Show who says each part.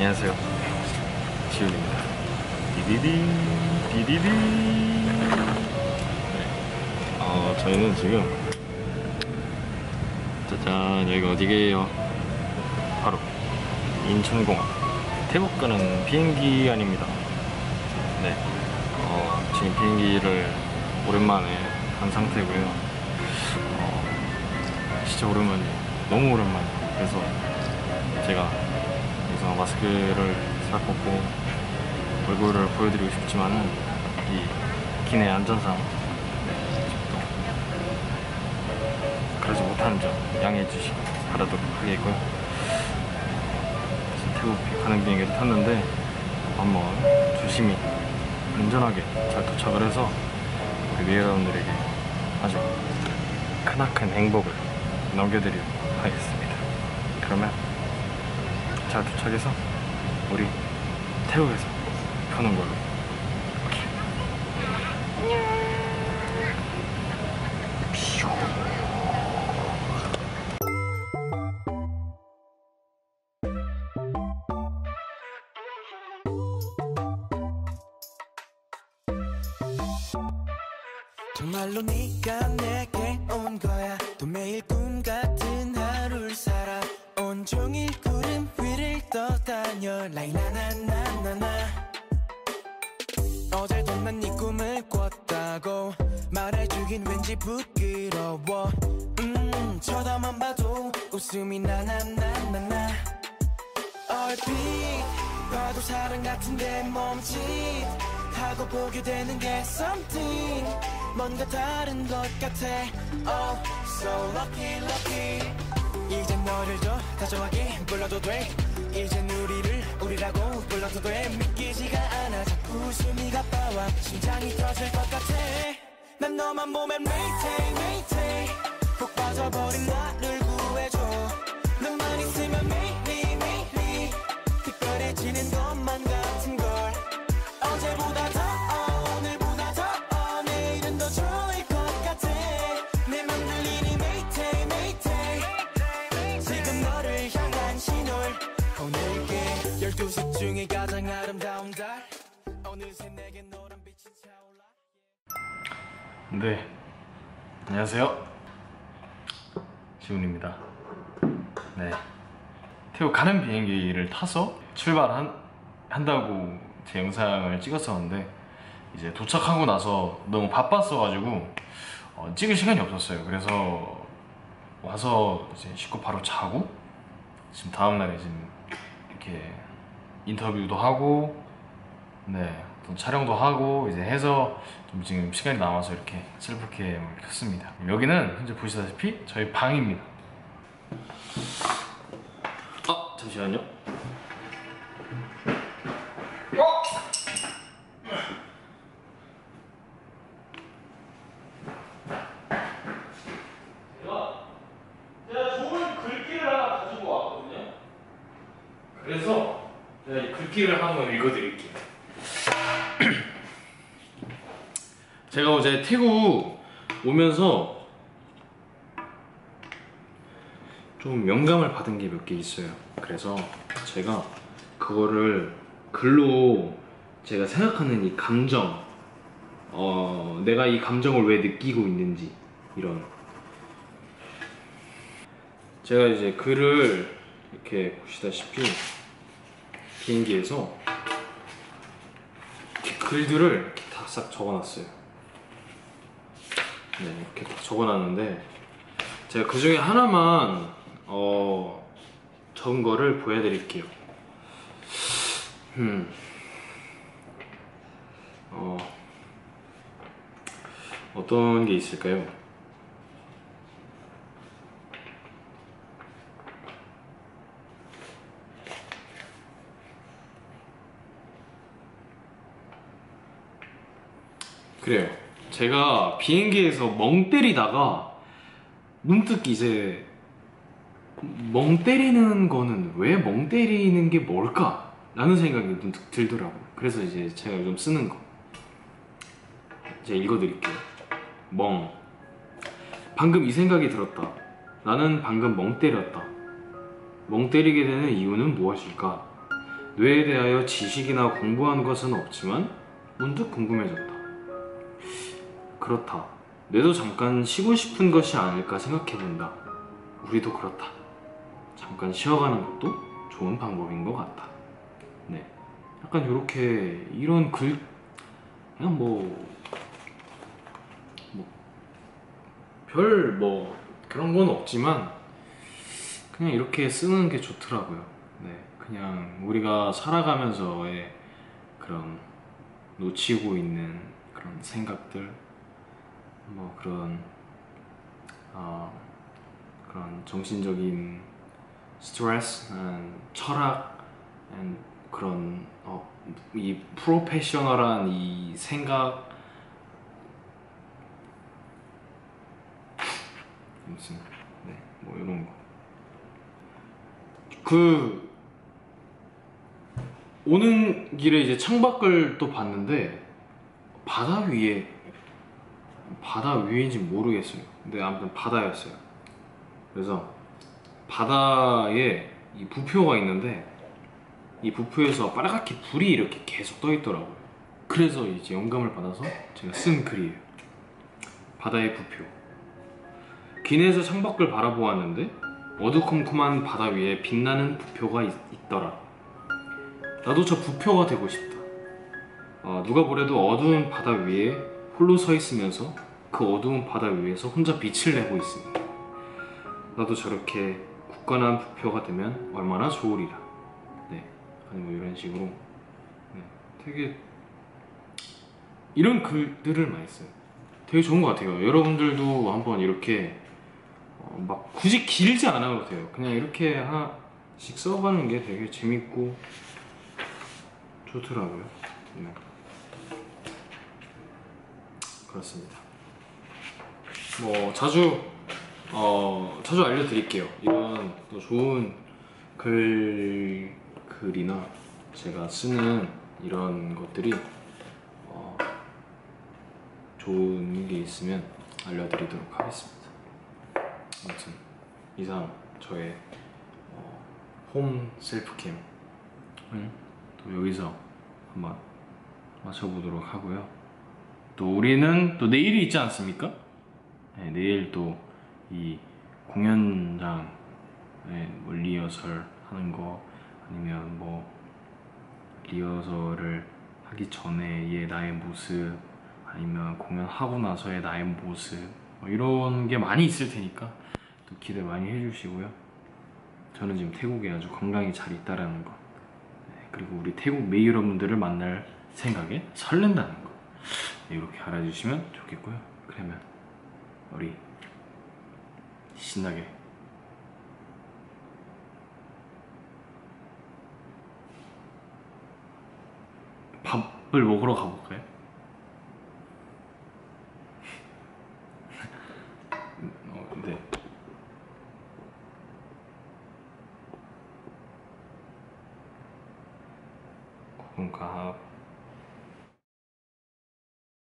Speaker 1: 안녕하세요. 지훈입니다. 디디디 디디디. 네. 어, 저희는 지금 짜잔 여기가 어디게요? 바로 인천공항 태국 가는 비행기 안입니다. 네. 어, 지금 비행기를 오랜만에 간 상태고요. 어, 진짜 오랜만이에요. 너무 오랜만이에요. 그래서 제가 여기서 마스크를 싹 벗고 얼굴을 보여드리고 싶지만은 이 기내 안전상 네, 좀 그러지 못하는 점 양해해 주시기 바라도록 하겠고요. 태국 가는 비행기를 탔는데 한번 조심히 안전하게 잘 도착을 해서 우리 여러분들에게 아주 크나큰 행복을 넘겨드리도록 하겠습니다. 그러면 잘 도착해서 우리 태국에서 펴는 걸로.
Speaker 2: 정말로 네가 내게 온 거야 또 매일 꿈 같은 하루를 살아 온종일 위를 떠다녀. 라이나나나나나. 어제도 난 네 꿈을 꿨다고 말해주긴 왠지 부끄러워. 음 쳐다만 봐도 웃음이 나나나나나. 얼핏 봐도 사랑 같은데 멈칫 하고 보게 되는 게 something. 뭔가 다른 것 같아. Oh so lucky lucky. 이제 너를 더 다정하게 불러도 돼 이젠 우리를 우리라고 불러도 돼 믿기지가 않아. 자꾸 숨이 가빠와 심장이 터질 것 같아. 난 너만 보면 mayday mayday 푹 빠져버린 나를 구해줘. 있으면 매일이 열두 색 중에 가장 아름다운 달. 어느새 내게 노란 빛이 차올라.
Speaker 1: 네. 안녕하세요. 지훈입니다. 네. 태국 가는 비행기를 타서 출발한 한다고 제 영상을 찍었었는데 이제 도착하고 나서 너무 바빴어가지고 어, 찍을 시간이 없었어요. 그래서 와서 이제 씻고 바로 자고 지금 다음날에 지금 이렇게 인터뷰도 하고 네, 또 촬영도 하고 이제 해서 좀 지금 시간이 남아서 이렇게 셀프캠을 켰습니다. 여기는 현재 보시다시피 저희 방입니다. 아, 잠시만요. 어? 제가 제가 좋은 글귀를 하나 가지고 왔거든요. 그래서 글귀를 한번 읽어드릴게요. 제가 어제 태국 오면서 좀 영감을 받은 게 몇 개 있어요. 그래서 제가 그거를 글로 제가 생각하는 이 감정, 어, 내가 이 감정을 왜 느끼고 있는지 이런. 제가 이제 글을 이렇게 보시다시피 비행기에서 글들을 다 싹 적어놨어요. 네, 이렇게 딱 적어놨는데 제가 그 중에 하나만 어, 적은 거를 보여드릴게요. 음, 어, 어떤 게 있을까요? 그래요. 제가 비행기에서 멍 때리다가 문득 이제 멍 때리는 거는 왜 멍 때리는 게 뭘까? 라는 생각이 문득 들더라고요. 그래서 이제 제가 요즘 쓰는 거. 제가 읽어드릴게요. 멍. 방금 이 생각이 들었다. 나는 방금 멍 때렸다. 멍 때리게 되는 이유는 무엇일까? 뇌에 대하여 지식이나 공부한 것은 없지만 문득 궁금해졌다. 그렇다. 뇌도 잠깐 쉬고 싶은 것이 아닐까 생각해본다. 우리도 그렇다. 잠깐 쉬어가는 것도 좋은 방법인 것 같다. 네. 약간 이렇게 이런 글 그냥 뭐 별뭐 그런 건 없지만 그냥 이렇게 쓰는 게 좋더라고요. 네, 그냥 우리가 살아가면서의 그런 놓치고 있는 그런 생각들, 뭐 그런 어, 그런 정신적인 스트레스, 음, 철학, 음, 그런 어, 이 프로페셔널한 이 생각 무슨 네, 뭐 이런 거. 그 오는 길에 이제 창밖을 또 봤는데 바다 위에 바다 위인지 모르겠어요. 근데 아무튼 바다였어요. 그래서 바다에 이 부표가 있는데 이 부표에서 빨갛게 불이 이렇게 계속 떠 있더라고요. 그래서 이제 영감을 받아서 제가 쓴 글이에요. 바다의 부표. 기내에서 창밖을 바라보았는데 어두컴컴한 바다 위에 빛나는 부표가 있, 더라 나도 저 부표가 되고 싶다. 어, 누가 보래도 어두운 바다 위에 홀로 서 있으면서 그 어두운 바다 위에서 혼자 빛을 내고 있습니다. 나도 저렇게 굳건한 부표가 되면 얼마나 좋으리라. 네, 아니 뭐 이런 식으로 네, 되게 이런 글들을 많이 써요. 되게 좋은 것 같아요. 여러분들도 한번 이렇게 어, 막 굳이 길지 않아도 돼요. 그냥 이렇게 하나씩 써가는 게 되게 재밌고 좋더라고요. 네. 그렇습니다. 뭐 자주 어 자주 알려드릴게요. 이런 또 좋은 글 글이나 제가 쓰는 이런 것들이 어, 좋은 게 있으면 알려드리도록 하겠습니다. 아무튼 이상 저의 어, 홈 셀프캠을 또 여기서 한번 마쳐보도록 하고요. 또 우리는 또 내일이 있지 않습니까? 네, 내일 또 이 공연장에 뭐 리허설 하는 거 아니면 뭐 리허설을 하기 전에의 나의 모습 아니면 공연하고 나서의 나의 모습 뭐 이런 게 많이 있을 테니까 또 기대 많이 해주시고요. 저는 지금 태국에 아주 건강히 잘 있다라는 거 네, 그리고 우리 태국 메이 여러분들을 만날 생각에 설렌다는 거 네, 이렇게 알아주시면 좋겠고요. 그러면 우리 신나게 밥을 먹으러 가볼까요?